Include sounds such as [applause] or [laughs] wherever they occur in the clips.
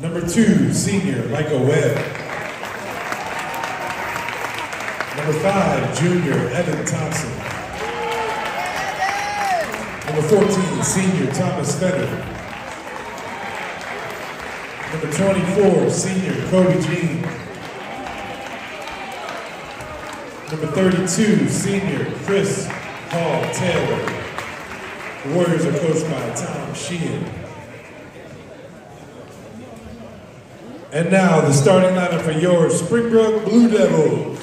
Number two, senior Michael Webb. Number five, junior Evan Thompson. Number 14, senior Thomas Fenner. Number 24, senior Kobe Jean. Number 32, senior Chris Paul Taylor. The Warriors are coached by Tom Sheehan. And now the starting lineup for your Springbrook Blue Devils.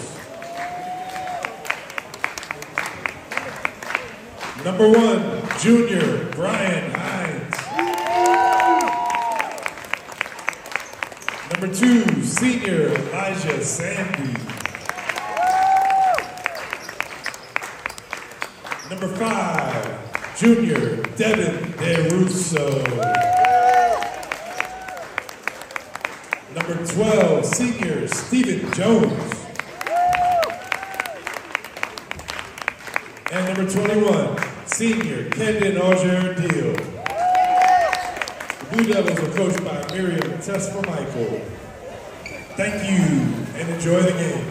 Number one, junior Bryan Hinds. Number two, senior Elijah Sandy. Number five, junior Devin DeRusso. Number 12, senior Stephen Jones. And number 21, senior Kendon Auger Deal. The Blue Devils are coached by Miriam Tesfamichael. Thank you and enjoy the game.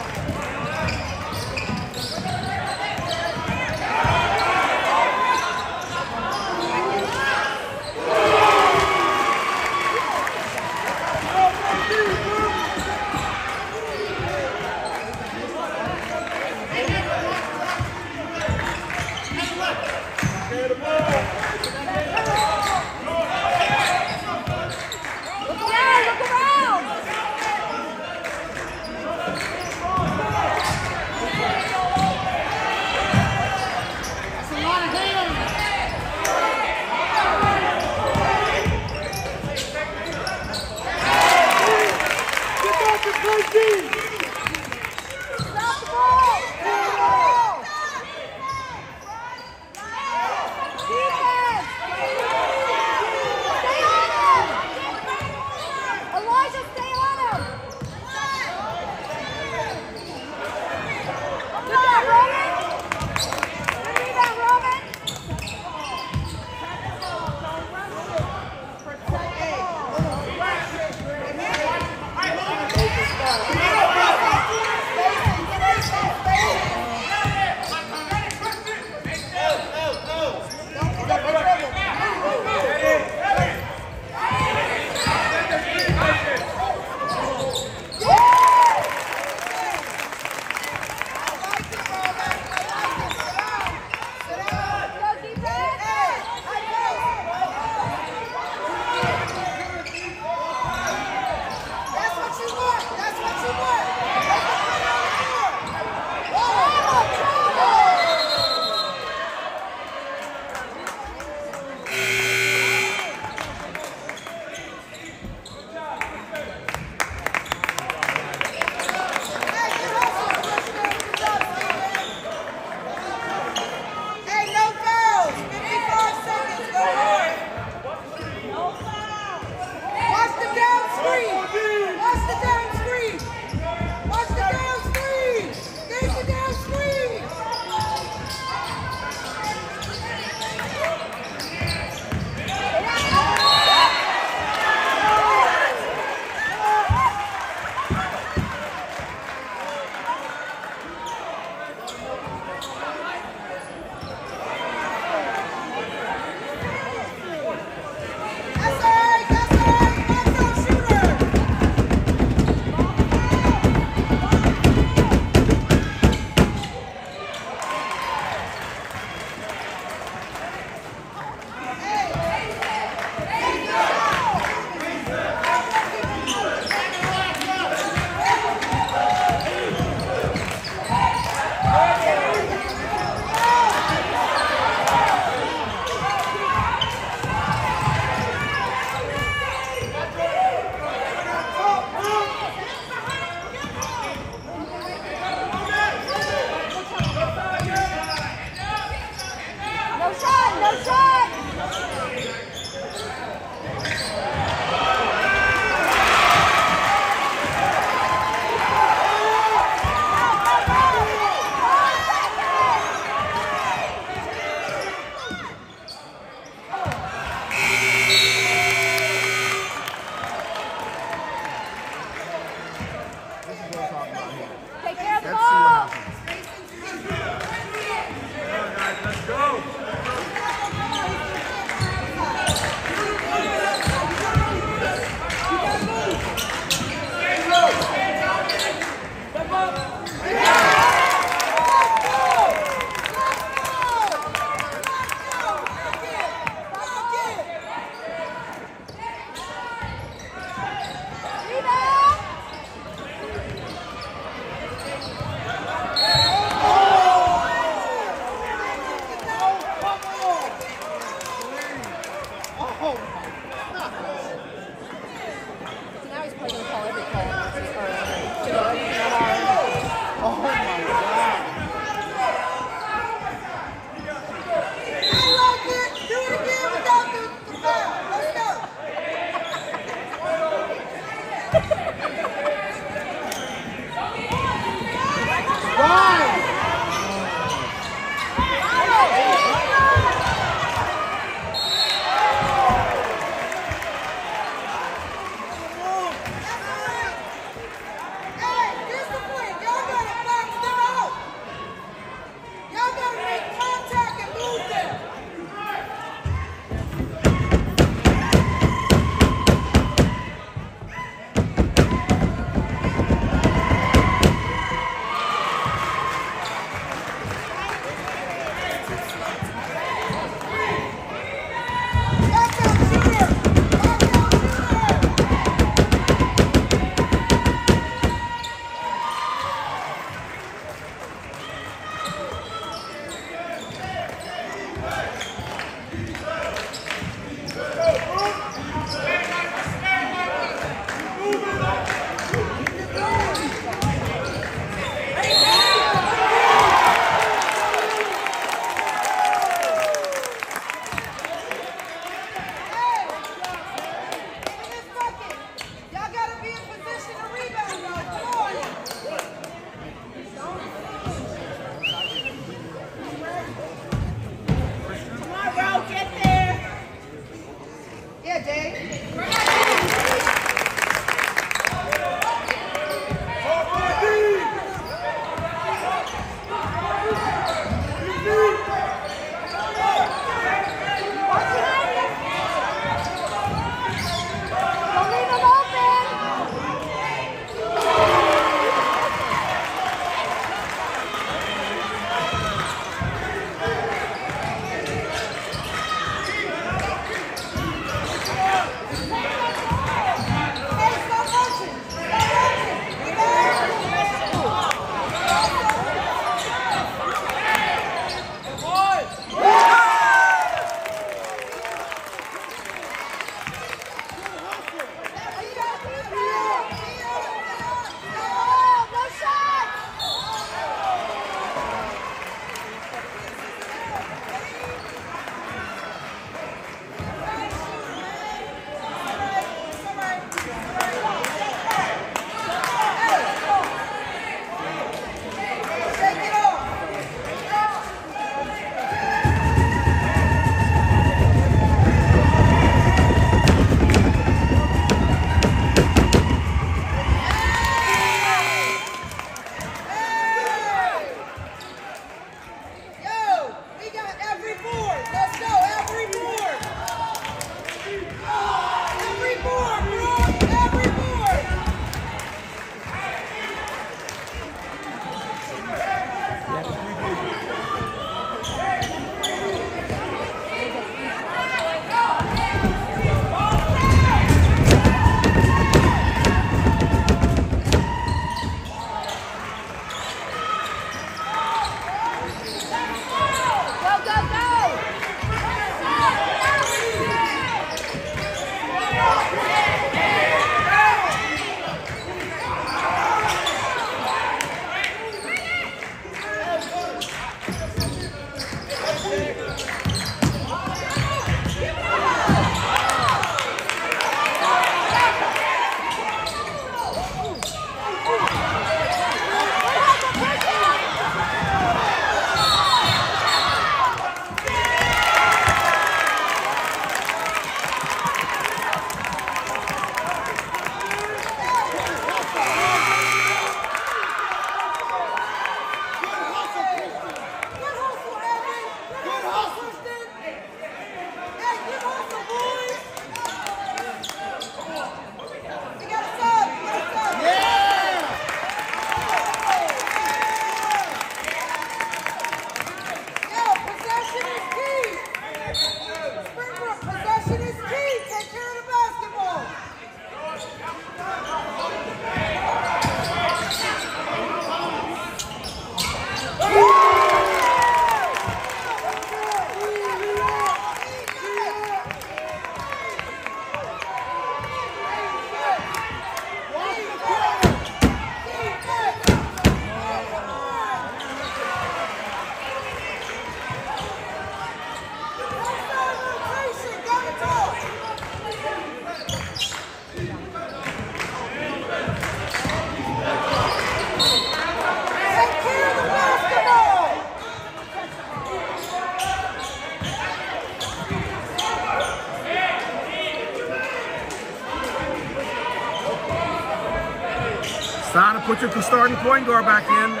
Starting point guard back in.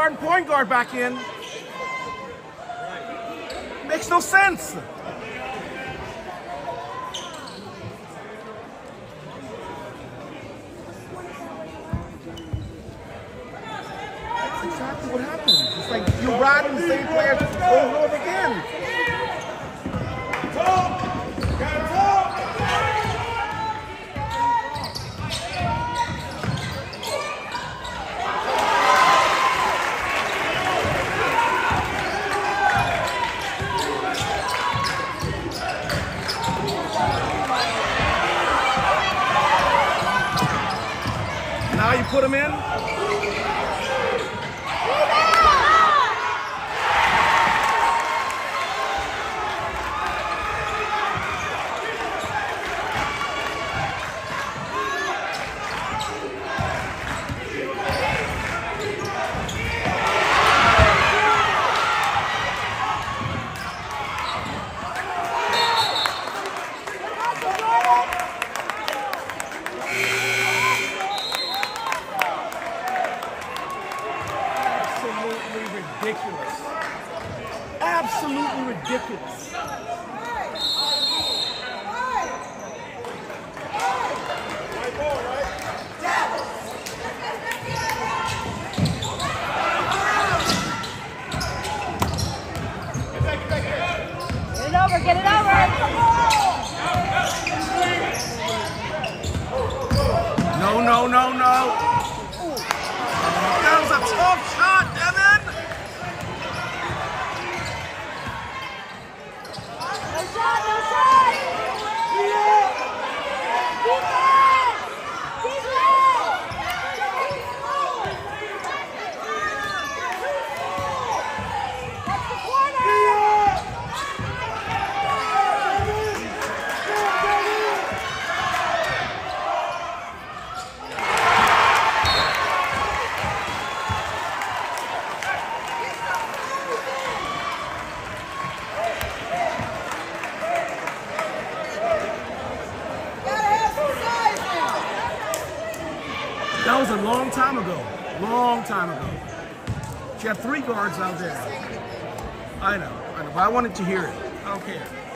starting point guard back in. Makes no sense. over, get it over. No, no, no, no. That was a tough three guards out there. I know, I know, but I wanted to hear it. I don't care.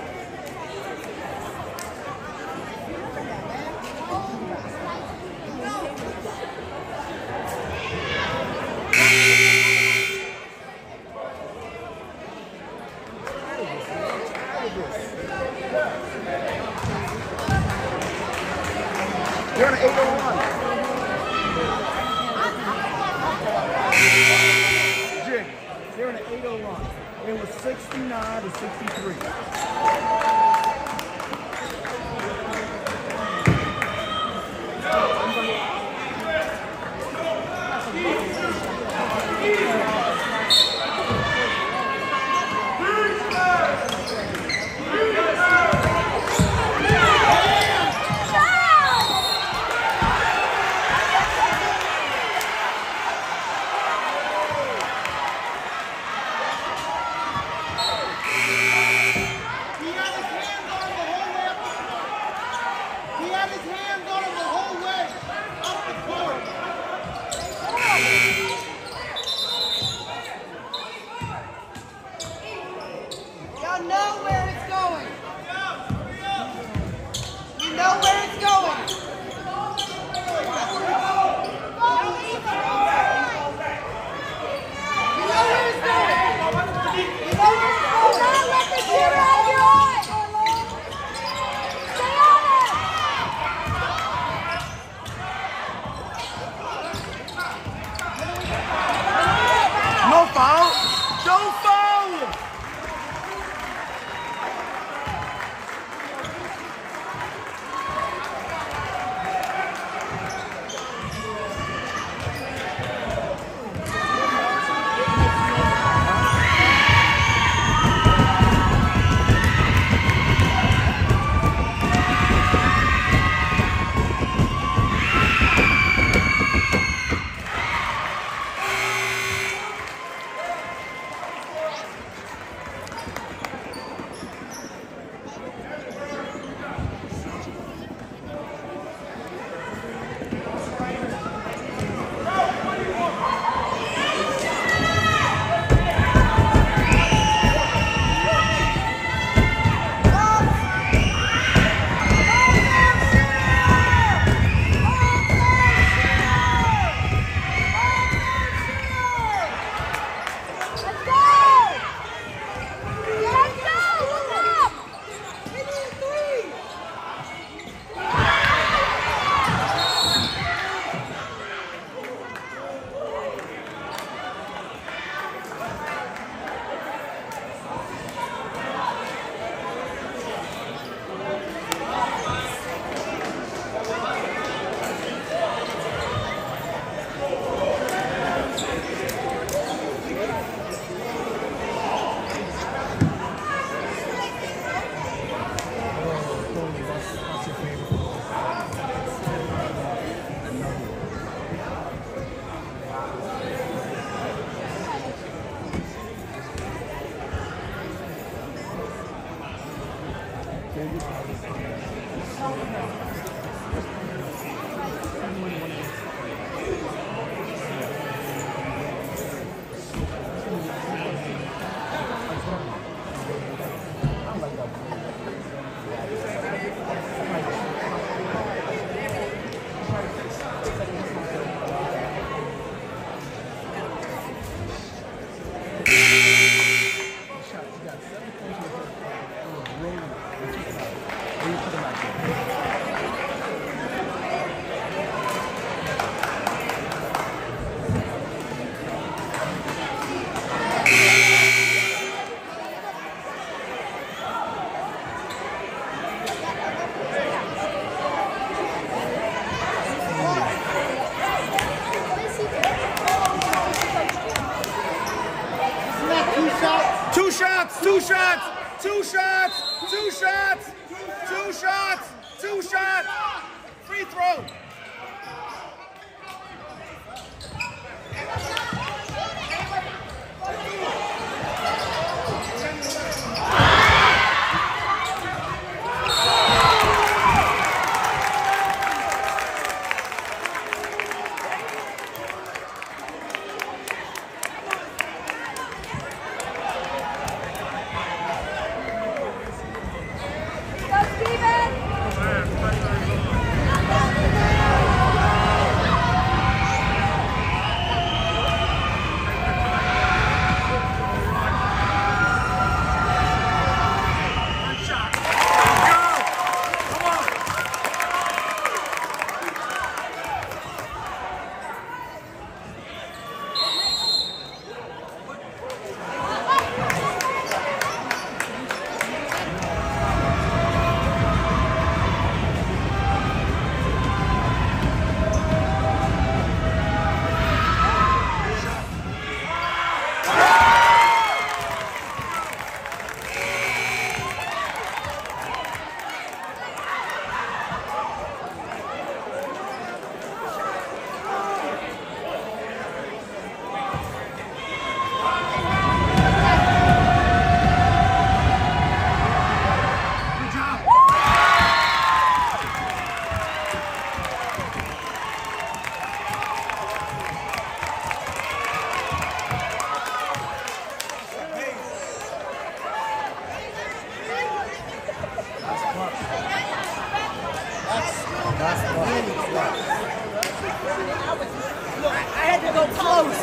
I had to go close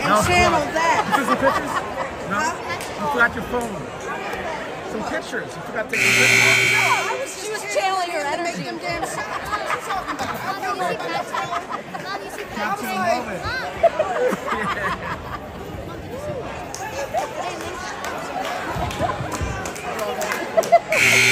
and That was channel that. You took some pictures? No? You forgot your phone. Some pictures. You forgot to take some pictures. She was channeling her energy. Captain moment. She [laughs]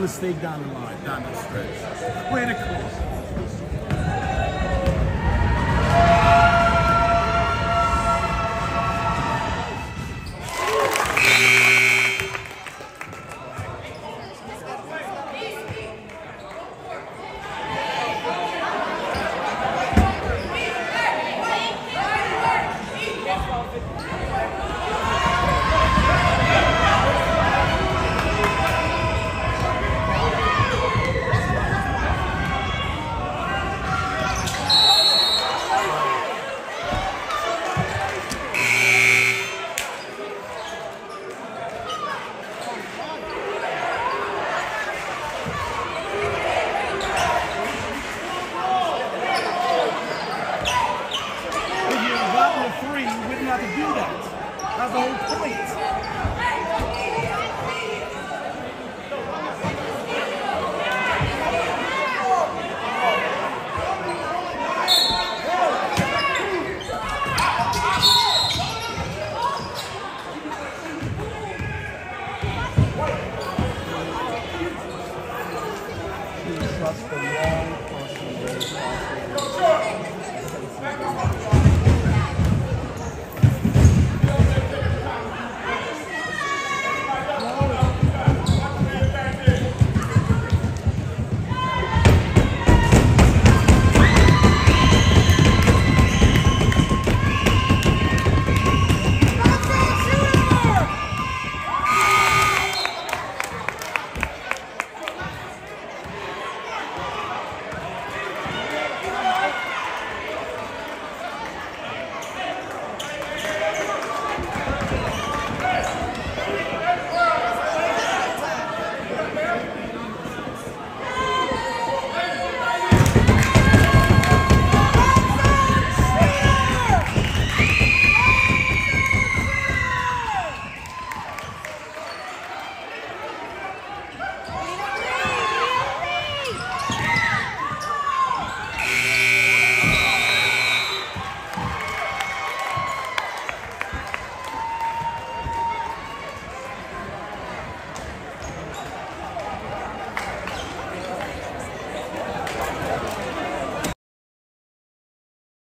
mistake down